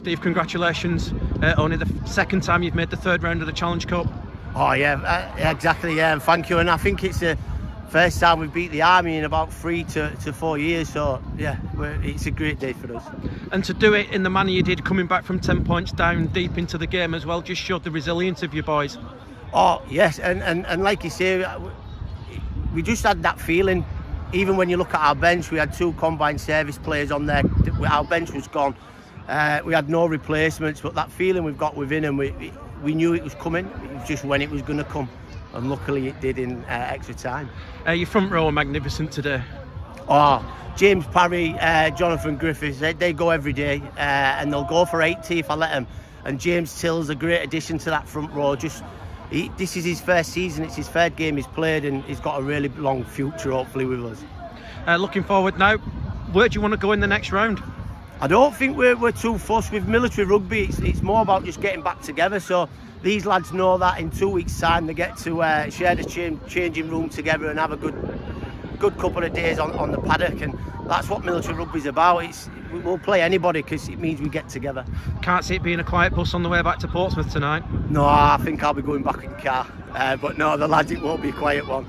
Steve, congratulations. Uh, only the second time you've made the third round of the Challenge Cup. Oh yeah, uh, exactly. Yeah, and thank you. And I think it's the first time we've beat the army in about three to, to four years. So yeah, it's a great day for us. And to do it in the manner you did, coming back from ten points down deep into the game as well, just showed the resilience of your boys. Oh yes, and and, and like you say, we just had that feeling. Even when you look at our bench, we had two combined service players on there. Our bench was gone. Uh, we had no replacements, but that feeling we've got within him, we, we knew it was coming. It was just when it was going to come, and luckily it did in uh, extra time. Uh, your front row are magnificent today. Oh, James Parry, uh, Jonathan Griffiths, they, they, go every day, uh, and they'll go for 80 if I let them. And James Till's a great addition to that front row. Just he, this is his first season, it's his third game he's played, and he's got a really long future, hopefully, with us. Uh, looking forward now, where do you want to go in the next round? I don't think we're, we're too fussed with military rugby. It's, it's more about just getting back together. So these lads know that in two weeks' time they get to uh, share the cha changing room together and have a good good couple of days on, on the paddock. And that's what military rugby's about. It's we'll play anybody because it means we get together. Can't see it being a quiet bus on the way back to Portsmouth tonight. No, I think I'll be going back in car. Uh, but no, the lads, it won't be a quiet one.